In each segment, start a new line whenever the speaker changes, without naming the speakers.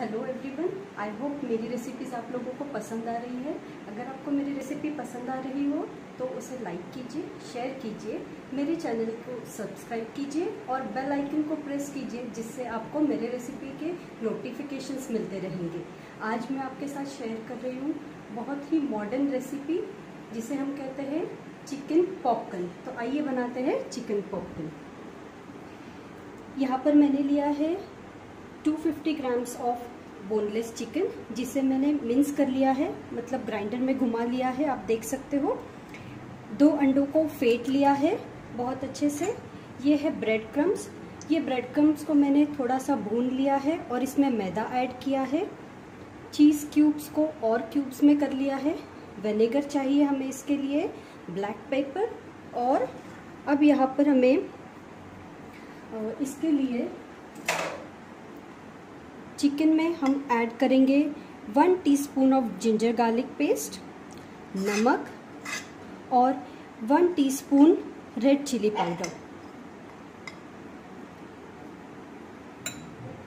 Hello everyone I hope मेरी recipes आप लोगों को पसंद आ रही है। अगर आपको मेरी रेसिपी पसंद आ रही हो तो उसे लाइक कीजिए शेयर कीजिए, मेरे चैनल को सब्सक्राइब कीजिए और बेल आइकन को प्रेस कीजिए, जिससे आपको मेरे रेसिपी के नोटिफिकेशंस मिलते रहेंगे। आज मैं आपके साथ शेयर कर रही हूँ बहुत ही मॉडर्न रेसिपी जिसे हम कहते हैं चिकन पॉपकन तो आइए बनाते हैं चिकन पॉपकन यहाँ पर मैंने लिया है 250 ग्राम्स ऑफ़ बोनलेस चिकन जिसे मैंने मिन्स कर लिया है मतलब ग्राइंडर में घुमा लिया है, आप देख सकते हो। दो अंडों को फेंट लिया है, बहुत अच्छे से। ये है ब्रेड क्रम्स ये ब्रेड क्रम्स को मैंने थोड़ा सा भून लिया है और इसमें मैदा ऐड किया है। चीज़ क्यूब्स को और क्यूब्स में कर लिया है। विनेगर चाहिए हमें इसके लिए ब्लैक पेपर और अब यहाँ पर हमें इसके लिए चिकन में हम ऐड करेंगे one teaspoon of ginger garlic paste, नमक और one teaspoon red chilli powder.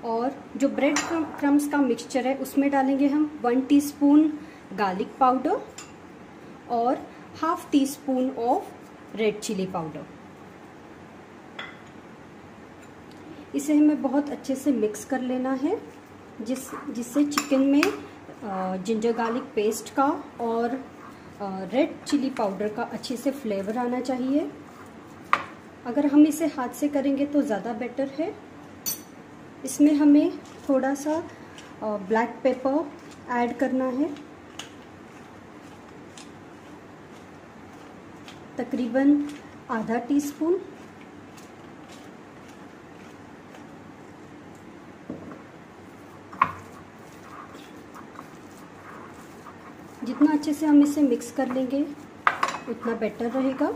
और जो ब्रेड क्रम्स का मिक्सचर है, उसमें डालेंगे हम वन टीस्पून गार्लिक पाउडर और half teaspoon of red chilli powder. इसे हमें बहुत अच्छे से मिक्स कर लेना है। जिस, जिससे चिकन में जिंजर गार्लिक पेस्ट का और रेड चिली पाउडर का अच्छे से फ्लेवर आना चाहिए। अगर हम इसे हाथ से करेंगे तो ज़्यादा बेटर है। इसमें हमें थोड़ा सा ब्लैक पेपर ऐड करना है। तकरीबन आधा टीस्पून जितना अच्छे से हम इसे मिक्स कर लेंगे, उतना बेटर रहेगा।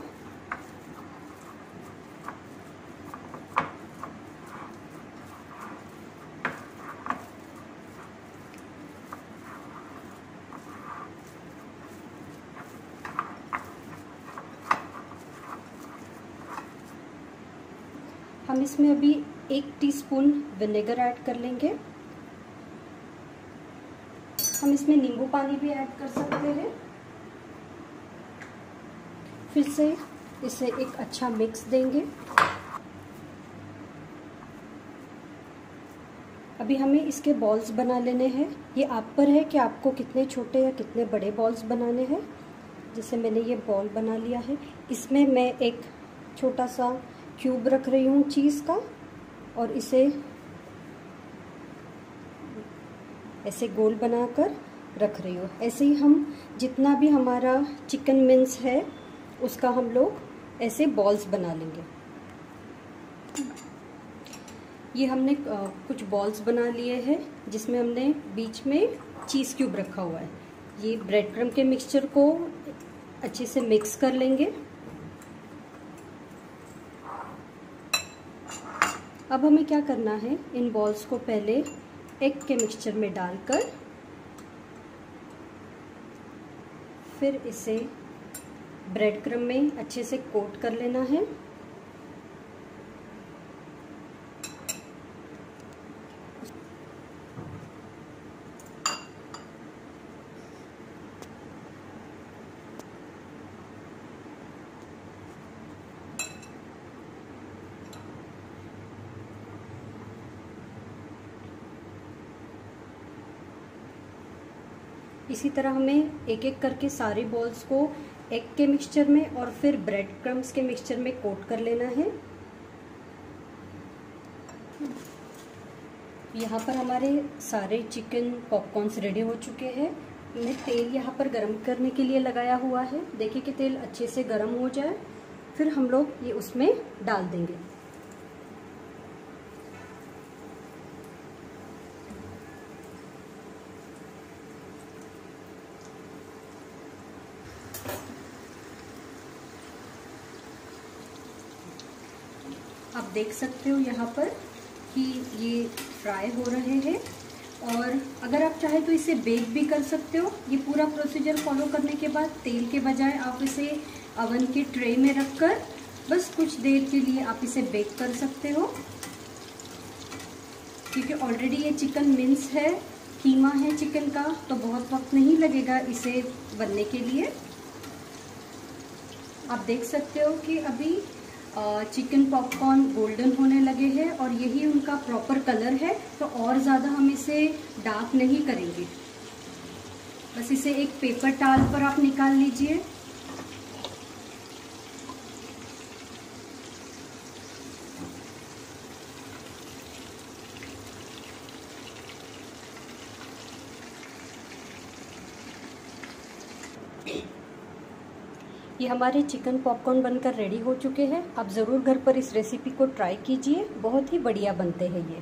हम इसमें अभी एक टीस्पून विनेगर ऐड कर लेंगे। हम इसमें नींबू पानी भी ऐड कर सकते हैं। फिर से इसे एक अच्छा मिक्स देंगे। अभी हमें इसके बॉल्स बना लेने हैं। ये आप पर है कि आपको कितने छोटे या कितने बड़े बॉल्स बनाने हैं। जैसे मैंने ये बॉल बना लिया है। इसमें मैं एक छोटा सा क्यूब रख रही हूँ चीज़ का और इसे ऐसे गोल बनाकर रख रही हूँ। ऐसे ही हम जितना भी हमारा चिकन मिन्स है, उसका हम लोग ऐसे बॉल्स बना लेंगे। ये हमने कुछ बॉल्स बना लिए हैं, जिसमें हमने बीच में चीज़ क्यूब रखा हुआ है। ये ब्रेड क्रम के मिक्सचर को अच्छे से मिक्स कर लेंगे। अब हमें क्या करना है? इन बॉल्स को पहले एग के मिक्सचर में डालकर फिर इसे ब्रेड क्रम में अच्छे से कोट कर लेना है। इसी तरह हमें एक एक करके सारे बॉल्स को एग के मिक्सचर में और फिर ब्रेड क्रम्स के मिक्सचर में कोट कर लेना है। यहाँ पर हमारे सारे चिकन पॉपकॉर्न्स रेडी हो चुके हैं। मैं तेल यहाँ पर गरम करने के लिए लगाया हुआ है। देखिए कि तेल अच्छे से गरम हो जाए। फिर हम लोग ये उसमें डाल देंगे। आप देख सकते हो यहाँ पर कि ये फ्राई हो रहे हैं। और अगर आप चाहे तो इसे बेक भी कर सकते हो। ये पूरा प्रोसीजर फॉलो करने के बाद तेल के बजाय आप इसे अवन के ट्रे में रखकर बस कुछ देर के लिए आप इसे बेक कर सकते हो। क्योंकि ऑलरेडी ये चिकन मिन्स है, कीमा है चिकन का तो बहुत वक्त नहीं लगेगा इसे बनने के लिए। आप देख सकते हो कि अभी चिकन पॉपकॉर्न गोल्डन होने लगे हैं और यही उनका प्रॉपर कलर है तो और ज़्यादा हम इसे डार्क नहीं करेंगे। बस इसे एक पेपर टाल पर आप निकाल लीजिए। ये हमारे चिकन पॉपकॉर्न बनकर रेडी हो चुके हैं। आप ज़रूर घर पर इस रेसिपी को ट्राई कीजिए। बहुत ही बढ़िया बनते हैं ये।